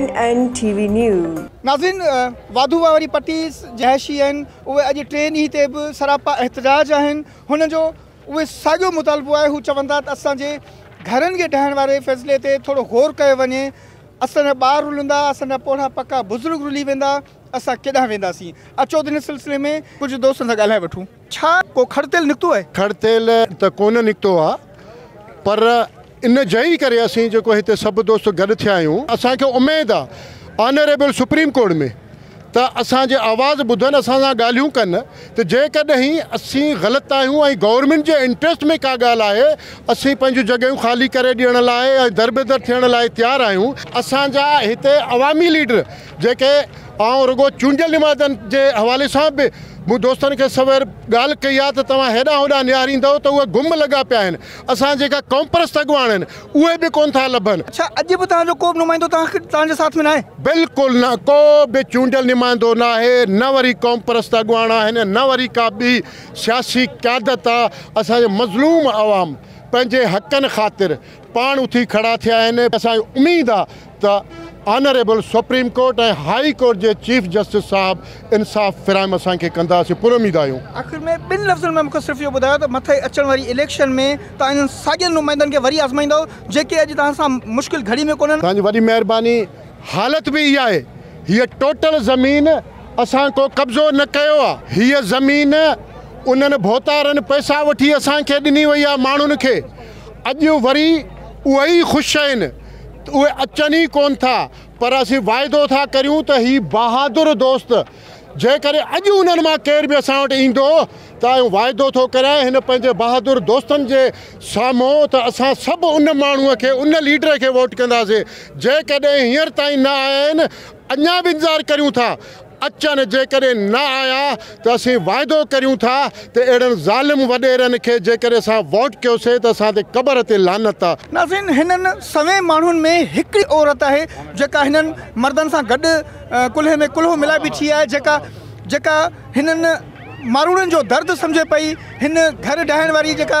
N N TV news नाज़रीन वाधूवा वारी पटी जहशी आहिनि उहे अॼु टे ॾींहं ते बि सरापा एहतजाज आहिनि। हुन जो उहे साॻियो मुतालबो आहे हू चवनि था त असांजे घरनि खे ॾहण वारे फ़ैसिले ते थोरो गौर कयो वञे। असांजा ॿार रुलंदा असांजा पोड़ा पका बुज़ुर्ग रुली वेंदा असां केॾांहुं वेंदासीं। अचो त हिन सिलसिले में कुझु दोस्तनि सां ॻाल्हाए वठूं। छा को खड़तेल निकितो आहे? खड़तेल त कोन निकितो आहे पर इन जई करे असीं, जेको दोस्त गॾु थिया आहियूं। असांखे उमेदु ऑनरेबल सुप्रीम कोर्ट में, त असांजे आवाज़ ॿुधनि, असां सां ॻाल्हियूं कनि, त जेकॾहिं असीं ग़लति गवर्नमेंट जे इंट्रस्ट में का ॻाल्हि आहे, असीं पंहिंजूं जॻहियूं ख़ाली करे ॾियण लाइ ऐं दरबेदर थियण लाइ तयारु आहियूं। असांजा हिते अवामी लीडर, जेके ऐं रुगो चूंडियल निमाज़नि जे हवाले सां बि मूं दोस्तनि खे सवेर ॻाल्हि कई आहे त तव्हां हेॾां होॾां निहारींदव त उहे गुम लॻा पिया आहिनि। असां जेका कॉम्प्रस अॻुवान आहिनि उहे बि कोन था लभनि। अच्छा अॼु बि तव्हांजो को बि नुमाइंदो तव्हांखे तव्हांजे साथ में न आहे बिल्कुलु न को बि चूंडियल निमाइंदो न आहे न वरी कॉम्प्रस अॻुवान आहिनि न वरी का ॿी सियासी क़्यादत आहे। असांजे मज़लूम आवाम पंहिंजे हक़नि ख़ातिर पाण उथी खड़ा थिया आहिनि। असांजी उमेदु आहे त ऑनरेबल सुप्रीम कोर्ट ऐं हाई कोर्ट जे चीफ जस्टिस साहिबु इंसाफ़ फ़िराइम असांखे कंदासीं आहियूं। आख़िर में ॿिनि लफ़्ज़नि में मूंखे सिर्फ़ु इहो ॿुधायो त मथे अचण वारी इलेक्शन में तव्हां इन्हनि साॻियनि नुमाइंदनि खे वरी आज़माईंदव जेके अॼु तव्हां सां मुश्किल घड़ी में कोन्हनि। तव्हांजी वॾी महिरबानी। हालति बि इहा आहे हीअ टोटल ज़मीन असां को कब्ज़ो न कयो आहे। हीअ ज़मीन उन्हनि भोतारनि पैसा वठी असांखे ॾिनी वई आहे माण्हुनि खे। अॼु वरी उहे ई ख़ुशि आहिनि। अचनि ई कोन था, पर असीं वाइदो था करियूं त हीउ बहादुर दोस्त। जेकॾहिं अॼु उन्हनि केर बि असां वटि ईंदो, त वाइदो बहादुर दोस्तनि जे साम्हूं त असां सभु उन माण्हूअ खे, उन लीडर खे वोट कंदासीं। जेकॾहिं हींअर ताईं न आया अञा बि इंतज़ारु करियूं था। अचनि जेकॾहिं न आया, त असीं वाइदो करियूं था त अहिड़नि ज़ालिम वॾेरनि खे जेकॾहिं वोट कयोसीं, त असां क़बर ते लानत आहे नाज़रीन, हिननि सवे माण्हुनि में हिकिड़ी औरत आहे, जेका हिननि मर्दनि सां गॾु कुल्हे में कुल्हो मिलाए बीठी आहे, जेका जेका हिननि जो दर्द सम्झे पई, हिन घर ॾहण वारी जेका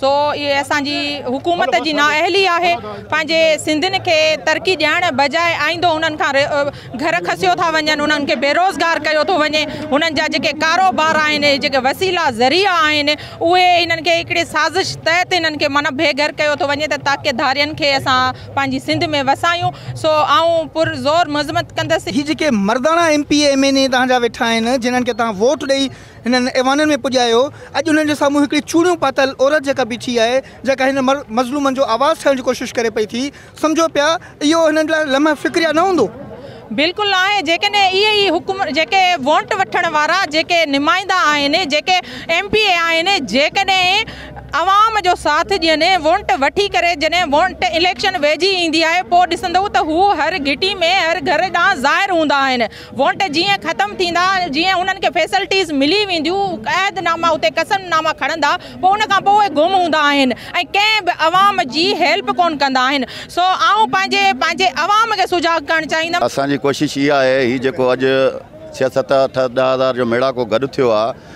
सो इहे असांजी हुकूमत जी नाअहली आहे पंहिंजे सिंधियुनि खे तरक़ी ॾियण बजाए आईंदो उन्हनि खां घर खसियो था वञनि उन्हनि खे बेरोज़गार कयो थो वञे। जा जेके कारोबार आहिनि जेके वसीला ज़रिया आहिनि उहे इन्हनि खे हिकिड़े साज़िश तहत इन्हनि खे मन बेघर कयो थो वञे त ताकी धारियुनि खे असां पंहिंजी सिंध में वसायूं। सो आऊँ पुरज़ोर मज़मत कंदसि। ही जेके मर्दाना M P M N A तव्हांजा वेठा आहिनि जिन्हनि खे तव्हां वोट ॾेई हिननि ऐवाननि में पुॼायो अॼु उन्हनि जे साम्हूं हिकिड़ी चूड़ियूं पातल औरत जेका बीठी आहे जेका हिन मर मज़लूमनि जो आवाज़ु थियण जी कोशिशि करे पई थी। सम्झो पिया, इहो हिननि लम्हा फ़िक्रिया न हूंदो? बिल्कुलु आहे जेकॾहिं इहे ई हुकुम जेके वोट वठण वारा, जेके नुमाइंदा आहिनि, जेके एम पी आहिनि, जेकॾहिं अवाम जो साथ ॾियनि वोट वठी करे जॾहिं वोट इलेक्शन वेझी ईंदी आहे पोइ ॾिसंदव त हू हर घिटी में, हर घर ॾांहुं ज़ाहिर हूंदा आहिनि। वोट जीअं ख़तमु थींदा, जीअं उन्हनि खे फैसिलिटीज़ मिली वेंदियूं, क़ैदनामा उते कसमनामा खणंदा पोइ उन खां पोइ गुम हूंदा आहिनि। ऐं कंहिं बि अवाम जी हेल्प कोन कंदा आहिनि। सो आऊँ पंहिंजे पंहिंजे अवाम खे सुझाव करणु चाहींदमि। असांजी कोशिशि इहा आहे, हीउ जेको अॼु छह, सत, अठ, ॾह हज़ार जो मेड़ाको गॾु थियो आहे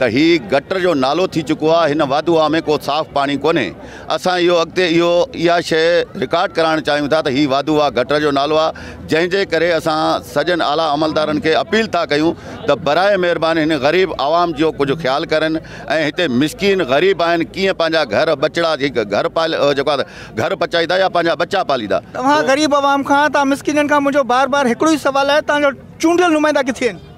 त हीउ गटर जो नालो थी चुको आहे हिन वाधूआ में को साफ़ु पाणी कोन्हे। असां इहो अॻिते इहो, इहा शइ रिकॉर्ड कराइणु चाहियूं था त हीउ वाधू गटर जो नालो आहे जंहिंजे करे असां सॼनि आला अमलदारनि खे अपील था कयूं त बराए महिरबानी हिन ग़रीब आवाम जो कुझु ख़्यालु करनि ऐं हिते मिसकिन ग़रीब आहिनि, कीअं घर बचड़ा घर पाल घर पचाईंदा या बच्चा पालींदा? तव्हां ग़रीब आवाम खां, तव्हां मिसकिननि खां बार बार हिकिड़ो ई सुवालु आहे, तव्हांजो नुमाइंदा किथे आहिनि?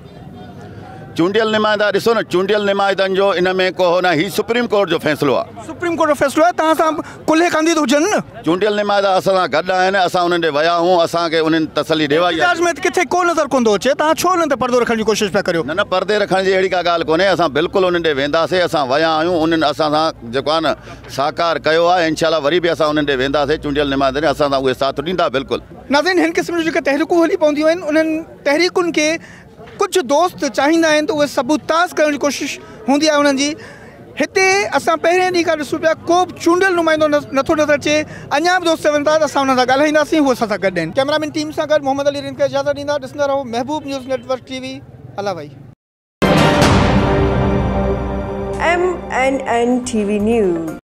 चूंडियल नुमाइंदा ॾिसो न चूंडियल नुमाइंदनि जो इन में को न ही सुप्रीम कोर्ट जो फ़ैसिलो आहे सुप्रीम कोर्ट जो फ़ैसिलो आहे तव्हां सां कुल्हे कंदी त हुजनि न। चूंडियल नुमाइंदा असां सां गॾु आहिनि असां उन्हनि ॾे विया आहियूं असांखे उन्हनि तसली ॾेवाई में किथे को नज़र कोन थो अचे तव्हां छो हुन ते परदो रखण जी कोशिशि पिया करियो? न न परदे रखण जी अहिड़ी का ॻाल्हि कोन्हे असां बिल्कुलु उन्हनि ॾे वेंदासीं असां विया आहियूं उन्हनि असां सां जेको आहे न साकार कयो आहे इनशा वरी बि असां उन्हनि ॾे वेंदासीं चूंडियल नुमाइंदनि असां सां उहे साथ ॾींदा बिल्कुलु। नाज़रीन हिन क़िस्म जूं जेके तहरीकूं हली पवंदियूं आहिनि उन्हनि तहरीकुनि खे कुझु दोस्त चाहींदा त उहे सबूताज़ करण जी कोशिशि हूंदी आहे उन्हनि जी। हिते असां पहिरें ॾींहं खां को बि चूंडियल नुमाइंदो नथो नज़र अचे। अञा बि दोस्त चवनि था त असां हुन सां ॻाल्हाईंदासीं, उहे असां कैमरामैन टीम सां गॾु मोहम्मद अली रिन खे इजाज़त ॾींदा, ॾिसंदा रहो महबूब न्यूज़ नेटवर्क टीवी हला भाई MNN TV News.